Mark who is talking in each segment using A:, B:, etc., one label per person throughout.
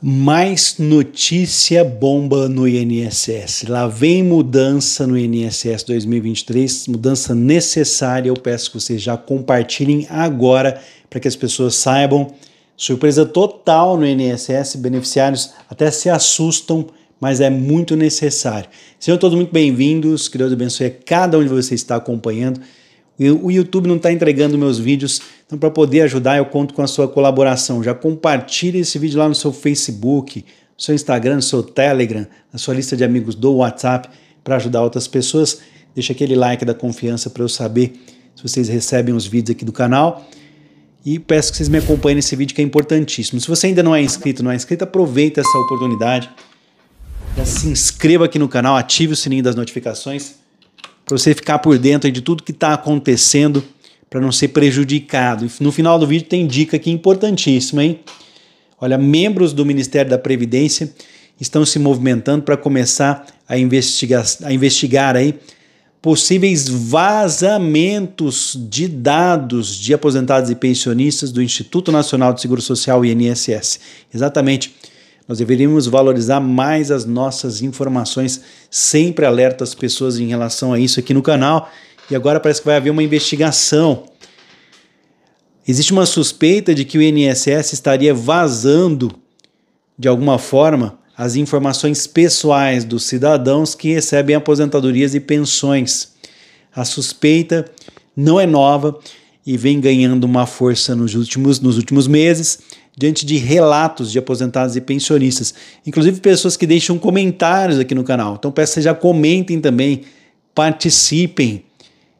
A: Mais notícia bomba no INSS. Lá vem mudança no INSS 2023, mudança necessária. Eu peço que vocês já compartilhem agora para que as pessoas saibam. Surpresa total no INSS, beneficiários até se assustam, mas é muito necessário. Sejam todos muito bem-vindos, que Deus abençoe a cada um de vocês que está acompanhando. O YouTube não está entregando meus vídeos, então para poder ajudar eu conto com a sua colaboração. Já compartilhe esse vídeo lá no seu Facebook, no seu Instagram, no seu Telegram, na sua lista de amigos do WhatsApp para ajudar outras pessoas. Deixa aquele like da confiança para eu saber se vocês recebem os vídeos aqui do canal. E peço que vocês me acompanhem nesse vídeo que é importantíssimo. Se você ainda não é inscrito, não é inscrito, aproveita essa oportunidade. Já se inscreva aqui no canal, ative o sininho das notificações para você ficar por dentro de tudo que está acontecendo, para não ser prejudicado. No final do vídeo tem dica aqui importantíssima, hein? Olha, membros do Ministério da Previdência estão se movimentando para começar a investigar, a investigar aí possíveis vazamentos de dados de aposentados e pensionistas do Instituto Nacional de Seguro Social, INSS. Exatamente nós deveríamos valorizar mais as nossas informações, sempre alerta as pessoas em relação a isso aqui no canal. E agora parece que vai haver uma investigação. Existe uma suspeita de que o INSS estaria vazando, de alguma forma, as informações pessoais dos cidadãos que recebem aposentadorias e pensões. A suspeita não é nova e vem ganhando uma força nos últimos, nos últimos meses diante de relatos de aposentados e pensionistas, inclusive pessoas que deixam comentários aqui no canal. Então peço que já comentem também, participem.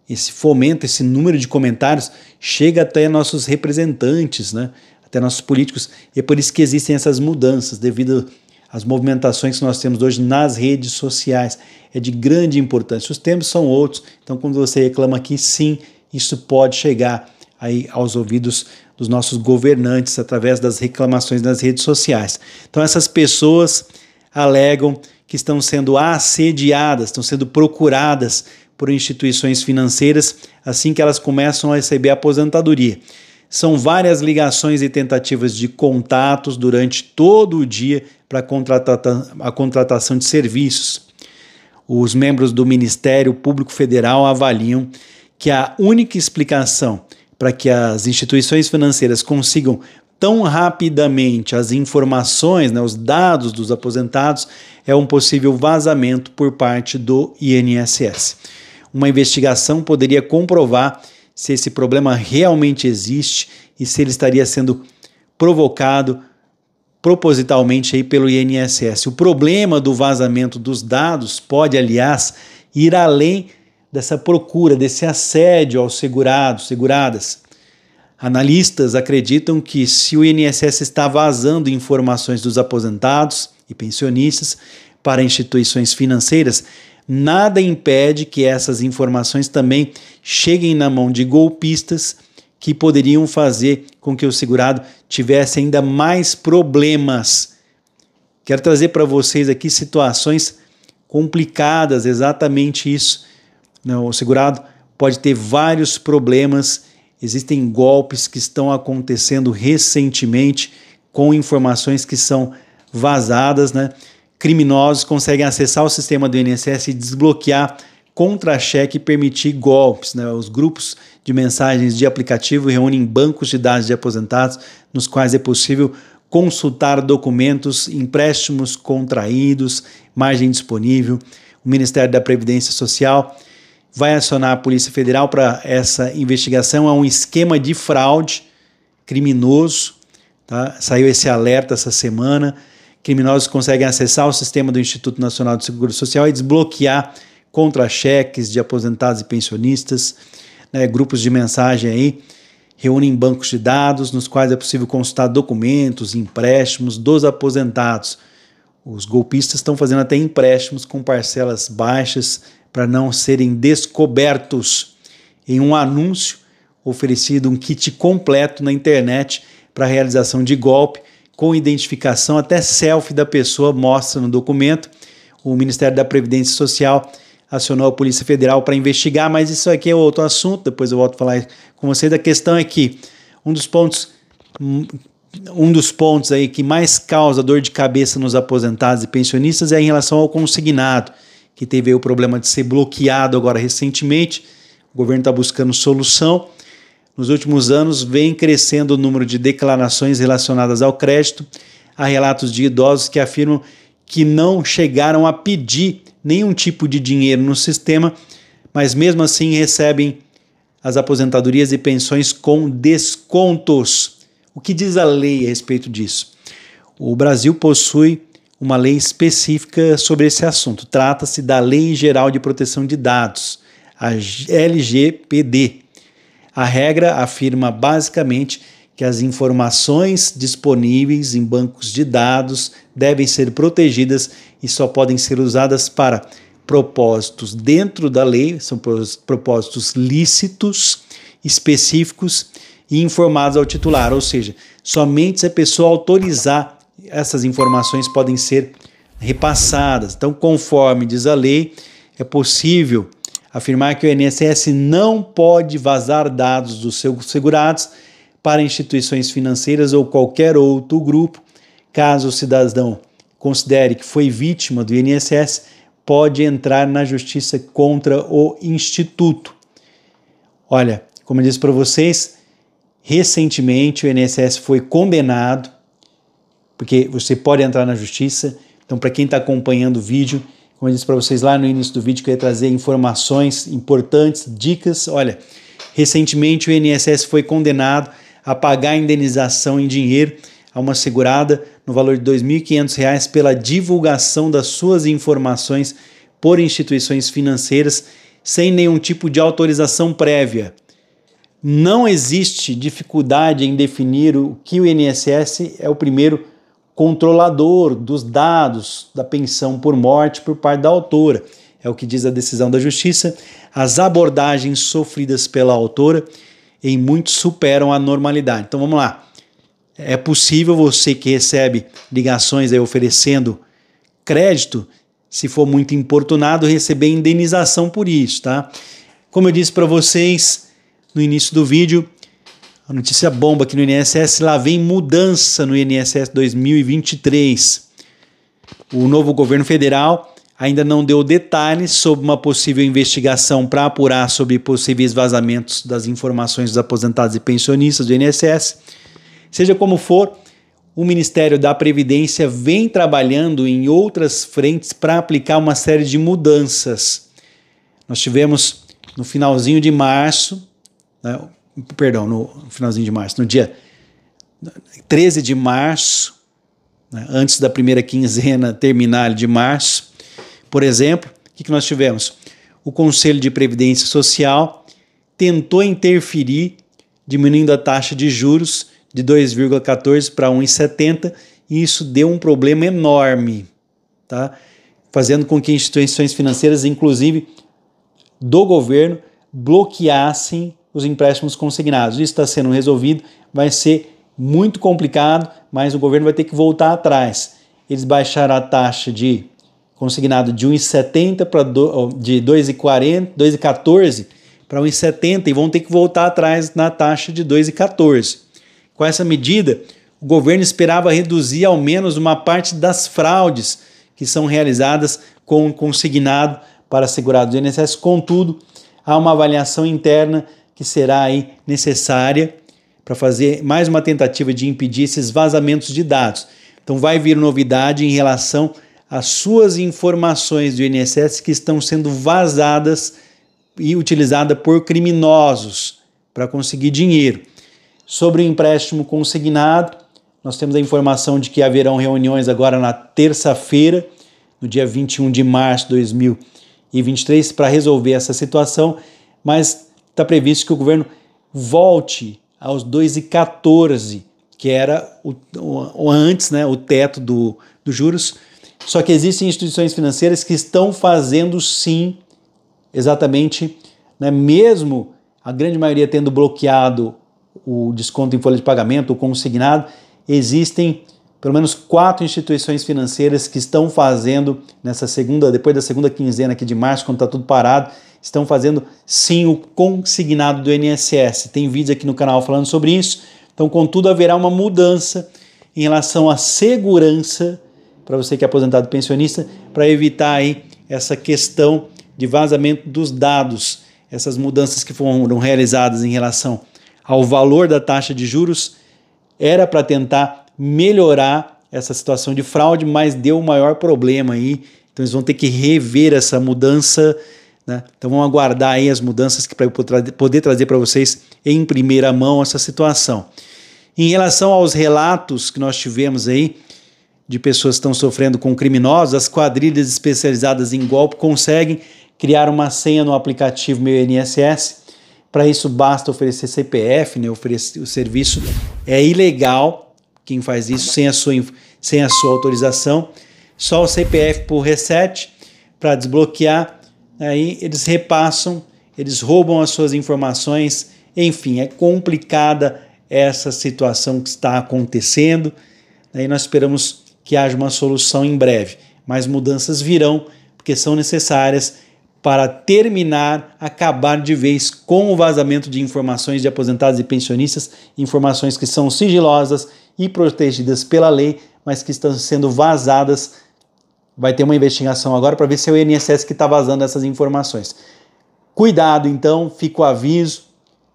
A: Esse fomento, esse número de comentários chega até nossos representantes, né? até nossos políticos, e é por isso que existem essas mudanças, devido às movimentações que nós temos hoje nas redes sociais. É de grande importância. Os tempos são outros, então quando você reclama aqui, sim, isso pode chegar aí aos ouvidos dos nossos governantes através das reclamações nas redes sociais. Então essas pessoas alegam que estão sendo assediadas, estão sendo procuradas por instituições financeiras assim que elas começam a receber a aposentadoria. São várias ligações e tentativas de contatos durante todo o dia para a contratação de serviços. Os membros do Ministério Público Federal avaliam que a única explicação para que as instituições financeiras consigam tão rapidamente as informações, né, os dados dos aposentados, é um possível vazamento por parte do INSS. Uma investigação poderia comprovar se esse problema realmente existe e se ele estaria sendo provocado propositalmente aí pelo INSS. O problema do vazamento dos dados pode, aliás, ir além dessa procura, desse assédio aos segurados, seguradas. Analistas acreditam que se o INSS está vazando informações dos aposentados e pensionistas para instituições financeiras, nada impede que essas informações também cheguem na mão de golpistas que poderiam fazer com que o segurado tivesse ainda mais problemas. Quero trazer para vocês aqui situações complicadas, exatamente isso não, o segurado pode ter vários problemas. Existem golpes que estão acontecendo recentemente com informações que são vazadas, né? Criminosos conseguem acessar o sistema do INSS e desbloquear contra-cheque e permitir golpes. Né? Os grupos de mensagens de aplicativo reúnem bancos de dados de aposentados, nos quais é possível consultar documentos, empréstimos contraídos, margem disponível. O Ministério da Previdência Social vai acionar a Polícia Federal para essa investigação. É um esquema de fraude criminoso. Tá? Saiu esse alerta essa semana. Criminosos conseguem acessar o sistema do Instituto Nacional de Seguro Social e desbloquear contra-cheques de aposentados e pensionistas. Né? Grupos de mensagem aí reúnem bancos de dados nos quais é possível consultar documentos, empréstimos dos aposentados. Os golpistas estão fazendo até empréstimos com parcelas baixas para não serem descobertos. Em um anúncio oferecido um kit completo na internet para realização de golpe, com identificação, até selfie da pessoa mostra no documento. O Ministério da Previdência Social acionou a Polícia Federal para investigar, mas isso aqui é outro assunto, depois eu volto a falar com você. A questão é que um dos pontos um dos pontos aí que mais causa dor de cabeça nos aposentados e pensionistas é em relação ao consignado, que teve o problema de ser bloqueado agora recentemente. O governo está buscando solução. Nos últimos anos, vem crescendo o número de declarações relacionadas ao crédito. Há relatos de idosos que afirmam que não chegaram a pedir nenhum tipo de dinheiro no sistema, mas mesmo assim recebem as aposentadorias e pensões com descontos. O que diz a lei a respeito disso? O Brasil possui uma lei específica sobre esse assunto. Trata-se da Lei Geral de Proteção de Dados, a LGPD. A regra afirma basicamente que as informações disponíveis em bancos de dados devem ser protegidas e só podem ser usadas para propósitos dentro da lei, são propósitos lícitos, específicos e informados ao titular, ou seja, somente se a pessoa autorizar essas informações podem ser repassadas. Então, conforme diz a lei, é possível afirmar que o INSS não pode vazar dados dos seus segurados para instituições financeiras ou qualquer outro grupo. Caso o cidadão considere que foi vítima do INSS, pode entrar na justiça contra o instituto. Olha, como eu disse para vocês, recentemente o INSS foi condenado, porque você pode entrar na justiça. Então, para quem está acompanhando o vídeo, como eu disse para vocês lá no início do vídeo, que eu ia trazer informações importantes, dicas. Olha, recentemente o INSS foi condenado a pagar a indenização em dinheiro a uma segurada no valor de R$ 2.500 pela divulgação das suas informações por instituições financeiras sem nenhum tipo de autorização prévia. Não existe dificuldade em definir o que o INSS é o primeiro controlador dos dados da pensão por morte por parte da autora. É o que diz a decisão da Justiça. As abordagens sofridas pela autora em muitos superam a normalidade. Então vamos lá. É possível você que recebe ligações aí oferecendo crédito, se for muito importunado, receber indenização por isso, tá? Como eu disse para vocês no início do vídeo, a notícia bomba aqui no INSS, lá vem mudança no INSS 2023. O novo governo federal ainda não deu detalhes sobre uma possível investigação para apurar sobre possíveis vazamentos das informações dos aposentados e pensionistas do INSS. Seja como for, o Ministério da Previdência vem trabalhando em outras frentes para aplicar uma série de mudanças. Nós tivemos no finalzinho de março, né, perdão, no finalzinho de março, no dia 13 de março, né, antes da primeira quinzena terminal de março, por exemplo, o que nós tivemos? O Conselho de Previdência Social tentou interferir, diminuindo a taxa de juros de 2,14 para 1,70 e isso deu um problema enorme, tá? fazendo com que instituições financeiras, inclusive do governo, bloqueassem os empréstimos consignados. Isso está sendo resolvido, vai ser muito complicado, mas o governo vai ter que voltar atrás. Eles baixaram a taxa de consignado de 1,70 para de 2,40, 2,14 para 1,70 e vão ter que voltar atrás na taxa de 2,14. Com essa medida, o governo esperava reduzir ao menos uma parte das fraudes que são realizadas com o consignado para segurados do INSS. Contudo, há uma avaliação interna que será aí necessária para fazer mais uma tentativa de impedir esses vazamentos de dados. Então vai vir novidade em relação as suas informações do INSS que estão sendo vazadas e utilizadas por criminosos para conseguir dinheiro. Sobre o empréstimo consignado, nós temos a informação de que haverão reuniões agora na terça-feira, no dia 21 de março de 2023, para resolver essa situação, mas está previsto que o governo volte aos 2,14, que era o, o, antes, né, o teto do, dos juros, só que existem instituições financeiras que estão fazendo sim, exatamente, né, mesmo a grande maioria tendo bloqueado o desconto em folha de pagamento, o consignado, existem pelo menos quatro instituições financeiras que estão fazendo nessa segunda, depois da segunda quinzena aqui de março, quando está tudo parado, estão fazendo sim o consignado do INSS. Tem vídeo aqui no canal falando sobre isso. Então, contudo, haverá uma mudança em relação à segurança para você que é aposentado pensionista, para evitar aí essa questão de vazamento dos dados, essas mudanças que foram realizadas em relação ao valor da taxa de juros, era para tentar melhorar essa situação de fraude, mas deu um maior problema aí. Então eles vão ter que rever essa mudança. Né? Então vamos aguardar aí as mudanças que para poder trazer para vocês em primeira mão essa situação. Em relação aos relatos que nós tivemos aí de pessoas que estão sofrendo com criminosos, as quadrilhas especializadas em golpe conseguem criar uma senha no aplicativo Meu INSS. Para isso basta oferecer CPF, né? oferecer o serviço é ilegal quem faz isso sem a sua, sem a sua autorização. Só o CPF por reset para desbloquear. Aí eles repassam, eles roubam as suas informações. Enfim, é complicada essa situação que está acontecendo. Aí nós esperamos que haja uma solução em breve, mas mudanças virão porque são necessárias para terminar, acabar de vez com o vazamento de informações de aposentados e pensionistas, informações que são sigilosas e protegidas pela lei, mas que estão sendo vazadas. Vai ter uma investigação agora para ver se é o INSS que está vazando essas informações. Cuidado, então, fica o aviso.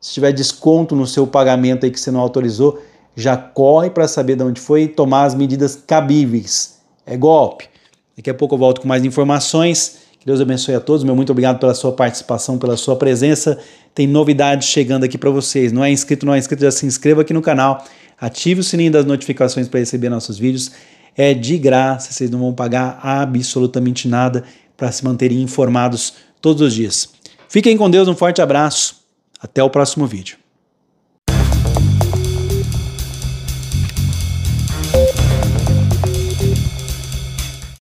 A: Se tiver desconto no seu pagamento aí que você não autorizou, já corre para saber de onde foi e tomar as medidas cabíveis. É golpe. Daqui a pouco eu volto com mais informações. Que Deus abençoe a todos. Meu muito obrigado pela sua participação, pela sua presença. Tem novidades chegando aqui para vocês. Não é inscrito, não é inscrito, já se inscreva aqui no canal. Ative o sininho das notificações para receber nossos vídeos. É de graça, vocês não vão pagar absolutamente nada para se manterem informados todos os dias. Fiquem com Deus, um forte abraço. Até o próximo vídeo.